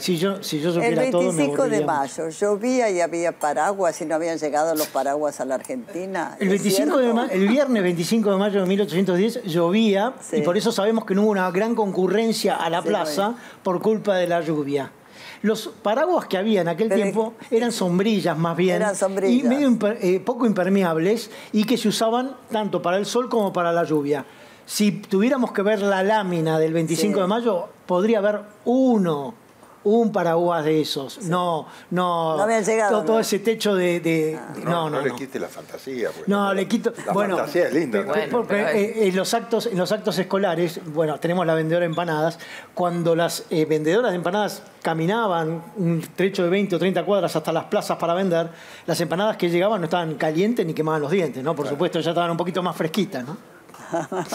Si yo, si yo El supiera todo, me 25 de mayo llovía y había paraguas y no habían llegado los paraguas a la Argentina. El, ¿Es 25 de el viernes 25 de mayo de 1810 llovía Sí. y por eso sabemos que no hubo una gran concurrencia a la Sí, plaza por culpa de la lluvia. Los paraguas que había en aquel Pero- tiempo eran sombrillas más bien Eran sombrillas. y medio imper- eh, poco impermeables y que se usaban tanto para el sol como para la lluvia. Si tuviéramos que ver la lámina del 25 Sí. de mayo, podría haber uno, un paraguas de esos. No, no. No habían llegado, Todo, todo ¿no? ese techo de. de- de- No, no, le no. quite la fantasía. pues. No, le quito. La bueno, fantasía es linda. ¿no? Bueno, porque eh, en, los actos, en los actos escolares, bueno, tenemos la vendedora de empanadas. Cuando las eh, vendedoras de empanadas caminaban un trecho de 20 o 30 cuadras hasta las plazas para vender, las empanadas que llegaban no estaban calientes ni quemaban los dientes, ¿no? Por supuesto, ya estaban un poquito más fresquitas, ¿no?